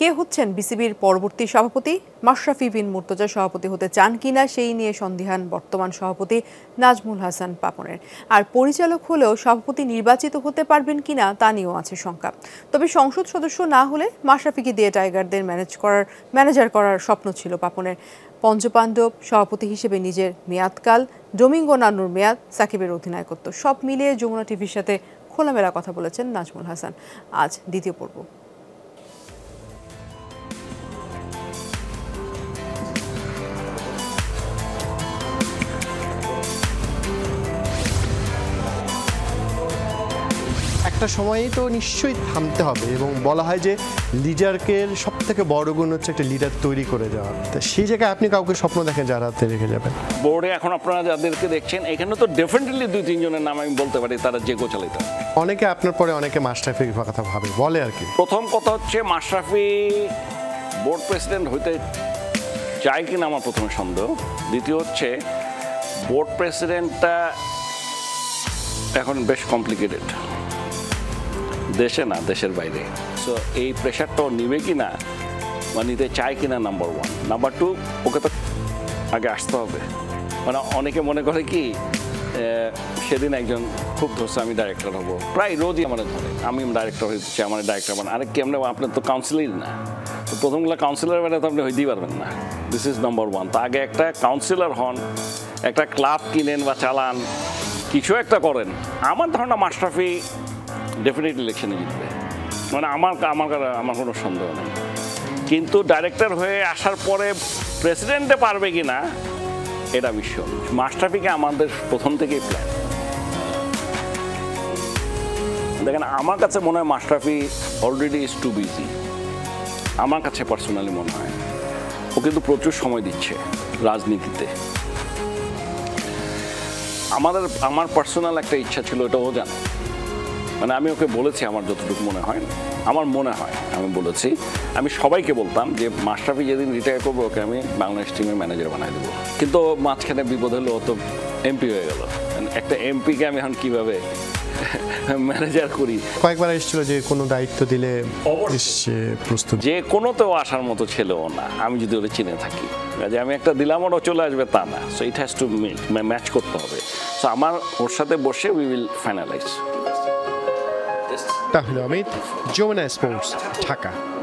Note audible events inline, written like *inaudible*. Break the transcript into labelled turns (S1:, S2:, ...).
S1: কে হচ্ছেন বিসিবির পরবর্তী সভাপতি? মাশরাফি বিন মুর্তজা সভাপতি হতে চান কিনা সেই নিয়ে সন্দিহান বর্তমান সভাপতি নাজমুল হাসান পাপনের। আর পরিচালক হলেও সভাপতি নির্বাচিত হতে পারবেন কিনা তা নিয়েও আছে শঙ্কা। তবে সংসদ সদস্য না হলে মাশরাফিকে দিয়ে টাইগারদের ম্যানেজ করার, ম্যানেজার করার স্বপ্ন ছিল পাপনের। পঞ্চপাণ্ডব সভাপতি হিসেবে নিজের মেয়াদকাল, ডোমিঙ্গো নান্নুর মেয়াদ, সাকিবের অধিনায়কত্ব সব মিলিয়ে যমুনা টিভির সাথে খোলামেলা কথা বলেছেন নাজমুল হাসান। আজ দ্বিতীয় পর্ব।
S2: একটা সময়েই তো নিশ্চয়ই থামতে হবে এবং বলা হয় যে লিডারকে সব থেকে বড় গুণ হচ্ছে একটা লিডার তৈরি করে যাওয়া তো সেই জায়গায় আপনি কাউকে স্বপ্ন দেখেন যার হাতে রেখে যাবেন?
S3: বোর্ডে এখন আপনারা যাদেরকে দেখছেন এখানে তো ডেফিনেটলি দুই তিনজনের নাম আমি বলতে পারি তারা যে গোচালিত
S2: অনেকে আপনার পরে অনেকে মাস্টারফির কথা ভাবে বলে আর কি।
S3: প্রথম কথা হচ্ছে মাশরাফি বোর্ড প্রেসিডেন্ট হইতে চায় কিনা আমার প্রথমে সন্দেহ। দ্বিতীয় হচ্ছে বোর্ড প্রেসিডেন্টটা এখন বেশ কমপ্লিকেটেড দেশে না, দেশের বাইরে। সো এই প্রেশারটাও নিবে কি না বা নিতে চায় কি না number one number two okay তো আগে আসতে হবে। মানে অনেকে মনে করে কি সেদিন একজন খুব ধরছে, আমি ডাইরেক্টর হব। প্রায় রোজই আমার ধরে। আমি ডাইরেক্টর চাই আমার ডাইরেক্টর বান আরে কেমনে আপনার তো কাউন্সিলর না। তো প্রথমগুলো কাউন্সিলর বেলা তো আপনি হইতেই পারবেন না। দিস ইজ নাম্বার ওয়ান তো আগে একটা কাউন্সিলর হন, একটা ক্লাব কিনেন বা চালান, কিছু একটা করেন। আমার ধারণা মাশরাফি ডেফিনেট ইলেকশনে জিতবে। মানে আমার আমার আমার কোনো সন্দেহ নেই। কিন্তু ডাইরেক্টর হয়ে আসার পরে প্রেসিডেন্টে পারবে কি না এটা বিশ্ব। মাস্টারফিকে আমাদের প্রথম থেকেই প্ল্যান দেখেন, আমার কাছে মনে হয় মাস্টারফি অলরেডি ইজ টু বিজি আমার কাছে পার্সোনালি মনে হয়। ও কিন্তু প্রচুর সময় দিচ্ছে রাজনীতিতে। আমাদের আমার পার্সোনাল একটা ইচ্ছা ছিল এটা ও জানে। মানে আমি ওকে বলেছি আমার যতটুকু মনে হয় আমার মনে হয় আমি বলেছি আমি সবাইকে বলতাম যে মাস্টারফি যেদিন রিটায়ার করব ওকে আমি বাংলাদেশ টিমের ম্যানেজার বানাই দেবো। কিন্তু মাঝখানে বিপদ হলো ও তো এমপি হয়ে গেল। একটা এমপিকে আমি এখন কীভাবে ম্যানেজার *laughs* করি?
S2: কয়েকবার এসেছিল যে কোনো দায়িত্ব দিলে। প্রস্তুত।
S3: যে কোনোতেও আসার মতো ছেলেও না আমি যদি ওরা চিনে থাকি। যে আমি একটা দিলাম ওরা চলে আসবে তা না। So it has to match করতে হবে। সো আমার ওর সাথে বসে we will finalize
S2: Daphne Ahmed, Joanna Sports, Taka.